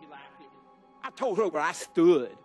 she laughed at me. I told her where I stood.